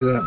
饿